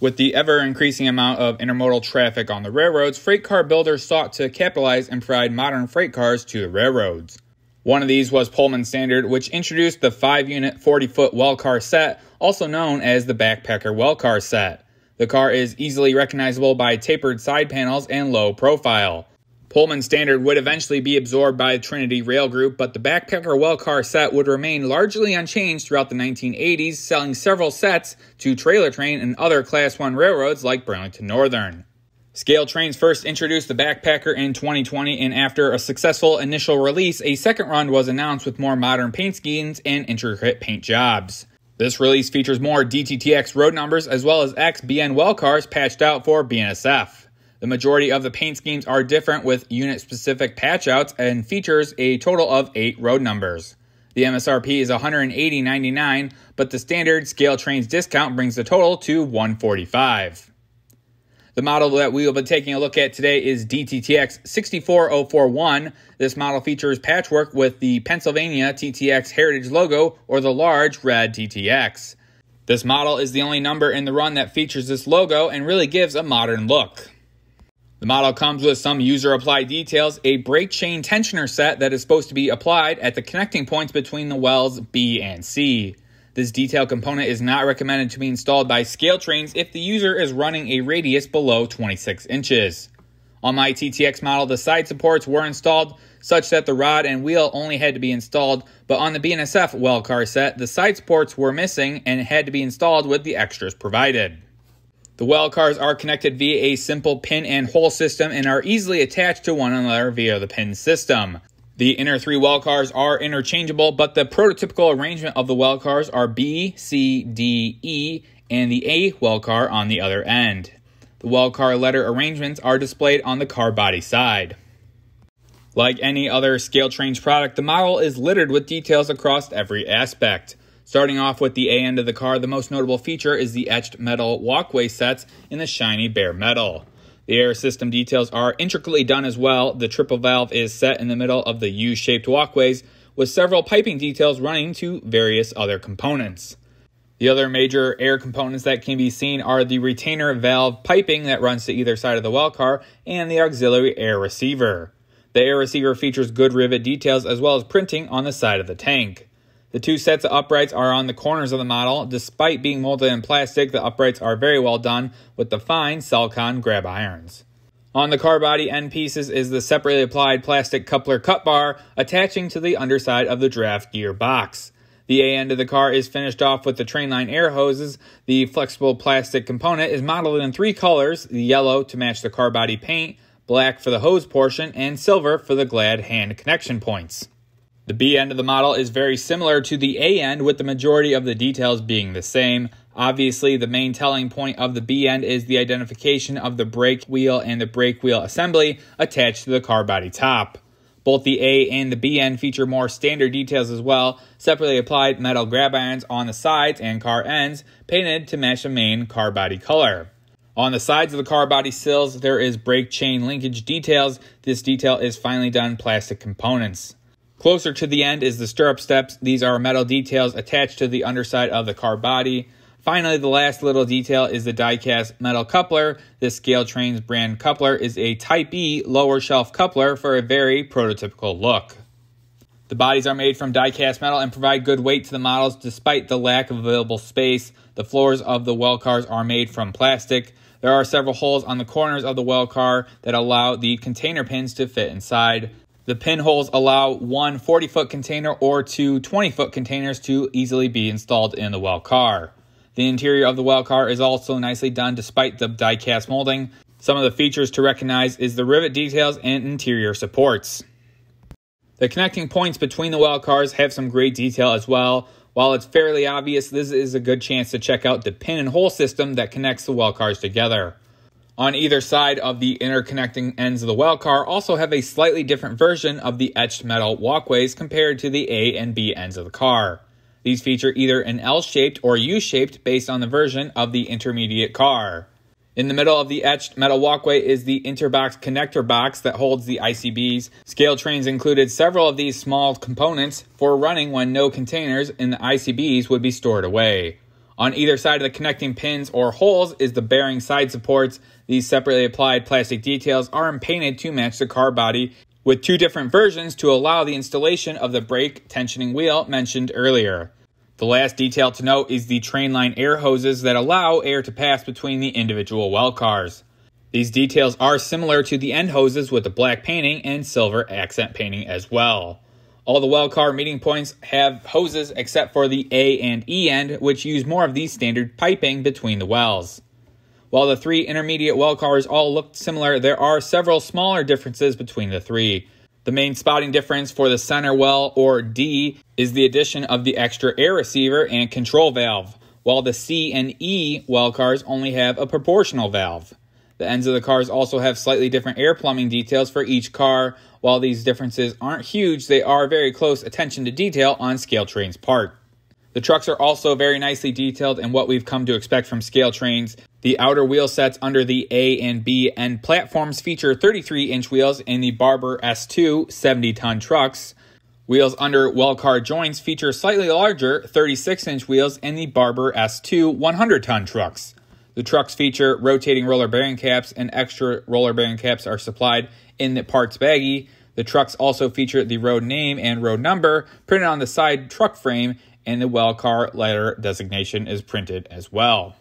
With the ever increasing amount of intermodal traffic on the railroads, freight car builders sought to capitalize and provide modern freight cars to the railroads. One of these was Pullman Standard, which introduced the 5 unit 40 foot well car set, also known as the Backpacker Well Car set. The car is easily recognizable by tapered side panels and low profile. Pullman Standard would eventually be absorbed by Trinity Rail Group, but the Backpacker Well car set would remain largely unchanged throughout the 1980s, selling several sets to Trailer Train and other Class 1 railroads like Burlington Northern. Scale Trains first introduced the Backpacker in 2020, and after a successful initial release, a second run was announced with more modern paint schemes and intricate paint jobs. This release features more DTTX road numbers as well as XBN well cars patched out for BNSF. The majority of the paint schemes are different with unit specific patch outs and features a total of 8 road numbers. The MSRP is $180.99, but the standard scale trains discount brings the total to 145. The model that we will be taking a look at today is DTTX 64041. This model features patchwork with the Pennsylvania TTX Heritage logo or the large red TTX. This model is the only number in the run that features this logo and really gives a modern look. The model comes with some user applied details, a brake chain tensioner set that is supposed to be applied at the connecting points between the wells B and C. This detail component is not recommended to be installed by scale trains if the user is running a radius below 26 inches. On my TTX model, the side supports were installed such that the rod and wheel only had to be installed, but on the BNSF well car set, the side supports were missing and had to be installed with the extras provided. The well cars are connected via a simple pin and hole system and are easily attached to one another via the pin system. The inner three well cars are interchangeable, but the prototypical arrangement of the well cars are B, C, D, E, and the A well car on the other end. The well car letter arrangements are displayed on the car body side. Like any other scale trains product, the model is littered with details across every aspect. Starting off with the A end of the car, the most notable feature is the etched metal walkway sets in the shiny bare metal. The air system details are intricately done as well. The triple valve is set in the middle of the U-shaped walkways with several piping details running to various other components. The other major air components that can be seen are the retainer valve piping that runs to either side of the well car and the auxiliary air receiver. The air receiver features good rivet details as well as printing on the side of the tank. The two sets of uprights are on the corners of the model. Despite being molded in plastic, the uprights are very well done with the fine Selcon grab irons. On the car body end pieces is the separately applied plastic coupler cut bar attaching to the underside of the draft gear box. The A end of the car is finished off with the trainline air hoses. The flexible plastic component is modeled in three colors, the yellow to match the car body paint, black for the hose portion, and silver for the glad hand connection points. The B end of the model is very similar to the A end with the majority of the details being the same. Obviously, the main telling point of the B end is the identification of the brake wheel and the brake wheel assembly attached to the car body top. Both the A and the B end feature more standard details as well, separately applied metal grab irons on the sides and car ends, painted to match the main car body color. On the sides of the car body sills, there is brake chain linkage details. This detail is finely done plastic components. Closer to the end is the stirrup steps. These are metal details attached to the underside of the car body. Finally, the last little detail is the die-cast metal coupler. This Scale Trains brand coupler is a Type E lower shelf coupler for a very prototypical look. The bodies are made from die-cast metal and provide good weight to the models despite the lack of available space. The floors of the well cars are made from plastic. There are several holes on the corners of the well car that allow the container pins to fit inside. The pinholes allow one 40 foot container or two 20 foot containers to easily be installed in the well car. The interior of the well car is also nicely done despite the die cast molding. Some of the features to recognize is the rivet details and interior supports. The connecting points between the well cars have some great detail as well. While it's fairly obvious, this is a good chance to check out the pin and hole system that connects the well cars together on either side of the interconnecting ends of the well car also have a slightly different version of the etched metal walkways compared to the A and B ends of the car. These feature either an L-shaped or U-shaped based on the version of the intermediate car. In the middle of the etched metal walkway is the interbox connector box that holds the ICBs. Scale trains included several of these small components for running when no containers in the ICBs would be stored away. On either side of the connecting pins or holes is the bearing side supports. These separately applied plastic details are painted to match the car body with two different versions to allow the installation of the brake tensioning wheel mentioned earlier. The last detail to note is the trainline air hoses that allow air to pass between the individual well cars. These details are similar to the end hoses with the black painting and silver accent painting as well. All the well car meeting points have hoses except for the A and E end, which use more of the standard piping between the wells. While the three intermediate well cars all look similar, there are several smaller differences between the three. The main spotting difference for the center well, or D, is the addition of the extra air receiver and control valve, while the C and E well cars only have a proportional valve. The ends of the cars also have slightly different air plumbing details for each car. While these differences aren't huge, they are very close attention to detail on Scale Train's part. The trucks are also very nicely detailed in what we've come to expect from Scale Trains. The outer wheel sets under the A and B end platforms feature 33 inch wheels in the Barber S2 70 ton trucks. Wheels under well car joints feature slightly larger 36 inch wheels in the Barber S2 100 ton trucks. The trucks feature rotating roller bearing caps, and extra roller bearing caps are supplied in the parts baggie. The trucks also feature the road name and road number printed on the side truck frame, and the well car letter designation is printed as well.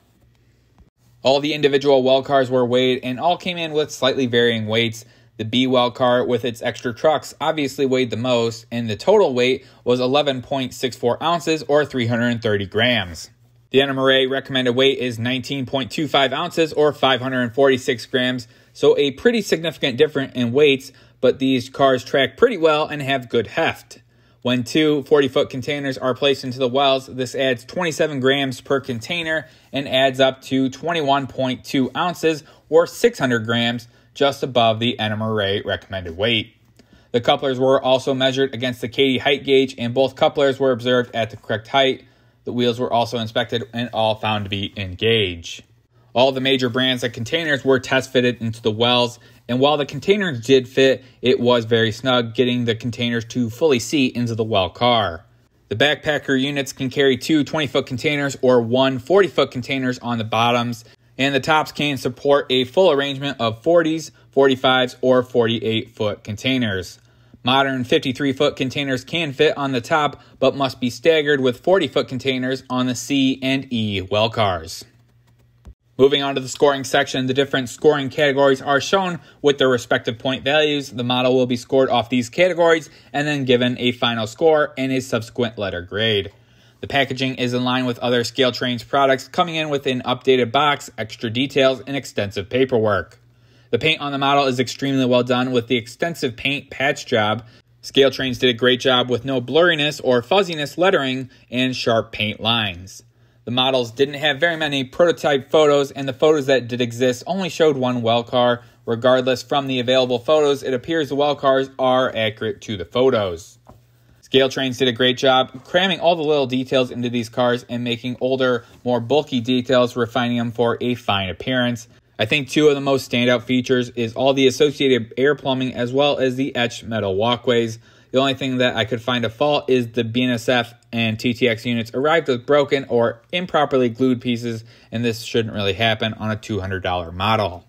All the individual well cars were weighed and all came in with slightly varying weights. The B well car with its extra trucks obviously weighed the most, and the total weight was 11.64 ounces or 330 grams. The NMRA recommended weight is 19.25 ounces or 546 grams, so a pretty significant difference in weights, but these cars track pretty well and have good heft. When two 40 foot containers are placed into the wells, this adds 27 grams per container and adds up to 21.2 ounces or 600 grams, just above the NMRA recommended weight. The couplers were also measured against the Kadee height gauge, and both couplers were observed at the correct height. The wheels were also inspected and all found to be in gauge. All the major brands of containers were test fitted into the wells, and while the containers did fit, it was very snug getting the containers to fully seat into the well car. The backpacker units can carry two 20 foot containers or one 40 foot containers on the bottoms, and the tops can support a full arrangement of 40s, 45s, or 48 foot containers. Modern 53 foot containers can fit on the top, but must be staggered with 40 foot containers on the C and E well cars. Moving on to the scoring section, the different scoring categories are shown with their respective point values. The model will be scored off these categories and then given a final score and a subsequent letter grade. The packaging is in line with other Scale Trains products, coming in with an updated box, extra details, and extensive paperwork. The paint on the model is extremely well done with the extensive paint patch job. Scale Trains did a great job with no blurriness or fuzziness lettering and sharp paint lines. The models didn't have very many prototype photos, and the photos that did exist only showed one well car. Regardless, from the available photos, it appears the well cars are accurate to the photos. Scale Trains did a great job cramming all the little details into these cars and making older, more bulky details, refining them for a fine appearance. I think two of the most standout features is all the associated air plumbing as well as the etched metal walkways. The only thing that I could find a fault is the BNSF and TTX units arrived with broken or improperly glued pieces, and this shouldn't really happen on a $200 model.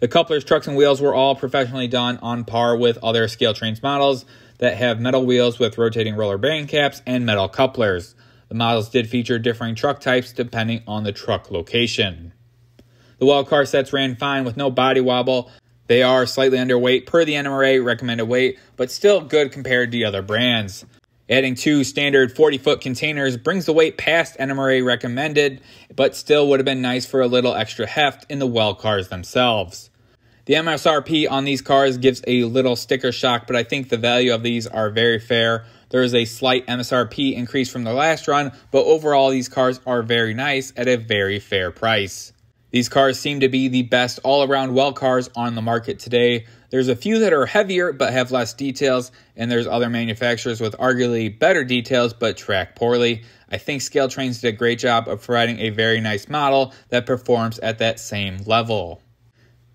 The couplers, trucks, and wheels were all professionally done on par with other scale trains models that have metal wheels with rotating roller bearing caps and metal couplers. The models did feature differing truck types depending on the truck location. The well car sets ran fine with no body wobble, they are slightly underweight per the NMRA recommended weight, but still good compared to the other brands. Adding two standard 40 foot containers brings the weight past NMRA recommended, but still would have been nice for a little extra heft in the well cars themselves. The MSRP on these cars gives a little sticker shock, but I think the value of these are very fair. There is a slight MSRP increase from the last run, but overall, these cars are very nice at a very fair price. These cars seem to be the best all around well cars on the market today. There's a few that are heavier but have less details, and there's other manufacturers with arguably better details but track poorly. I think Scale Trains did a great job of providing a very nice model that performs at that same level.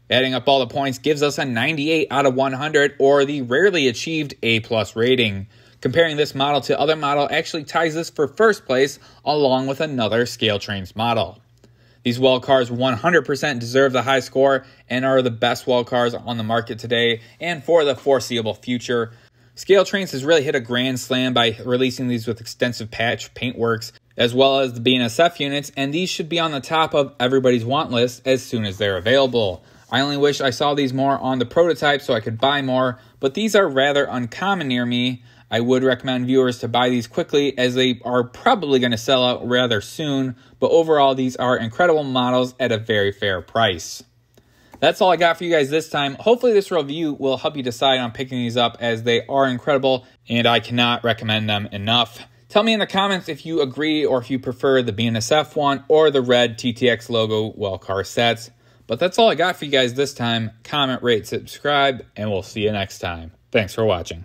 Adding up all the points gives us a 98 out of 100 or the rarely achieved A plus rating. Comparing this model to other model actually ties this for first place along with another Scale Trains model. These well cars 100% deserve the high score and are the best well cars on the market today and for the foreseeable future. Scale Trains has really hit a grand slam by releasing these with extensive patch paintworks as well as the BNSF units, and these should be on the top of everybody's want list as soon as they're available. I only wish I saw these more on the prototype so I could buy more, but these are rather uncommon near me. I would recommend viewers to buy these quickly as they are probably going to sell out rather soon, but overall, these are incredible models at a very fair price. That's all I got for you guys this time. Hopefully, this review will help you decide on picking these up as they are incredible and I cannot recommend them enough. Tell me in the comments if you agree or if you prefer the BNSF one or the red TTX logo well car sets. But that's all I got for you guys this time. Comment, rate, subscribe, and we'll see you next time. Thanks for watching.